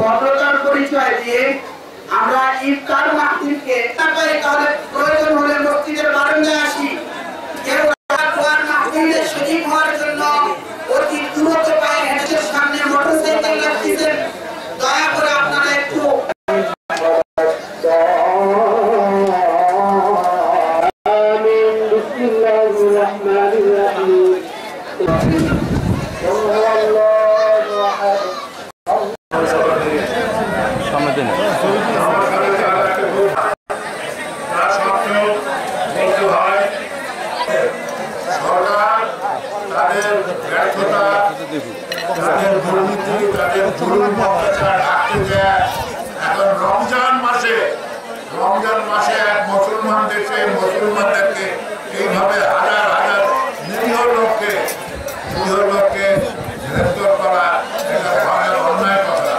ভদ্রতার পরিচয় দিয়ে আমরা ইফতার মাহফিলকে তারপরে তাহলে প্রয়োজন হলে মসজিদের বারান্দায় আসি কেউ রাত মাহফিলে শরীর হওয়ার জন্য অতি দ্রুত পায়ে হেঁটে সামনে মোটরসাইকেল রাখতেছেন দয়া করে আপনারা একটু Thank you. তাদের ব্যর্থতা, তাদের দুর্নীতি, তাদের জুলুম অত্যাচার দেয় রমজান মাসে রমজান মাসে এক মুসলমান দেশে মুসলমানদেরকে এইভাবে হাজার হাজার নিরীহ লোককে নিরীহ লোককে গ্রেফতার করা এটা ঘরের অন্যায় কথা।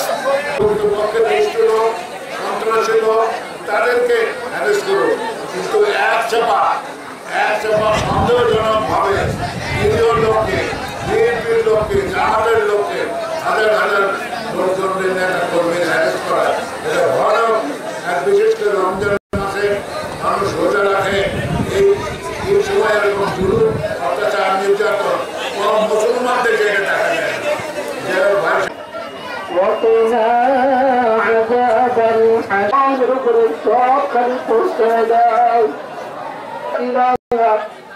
পক্ষে দুষ্ট লোক সন্ত্রাসী লোক তাদেরকে অ্যারেস্ট করো কিন্তু এক চাপা এক চাপা সন্দেহজনক ভাবে নিরীহ লোককে বিএনপির লোককে জামাতের লোককে হাজার হাজার লোকজন নেতা কর্মীর অ্যারেস্ট করা এটা ভয়ানক এক বিশেষ করে রমজান মাসে মানুষ রোজা রাখে এই এই সময় এরকম জুলুম অত্যাচার নির্যাতন কোন মুসলমান দেশে এটা দেখা যায় না। যে ভাই وقنا عذاب الحريق الشوق القصدا إله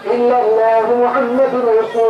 إلا الله محمد رسول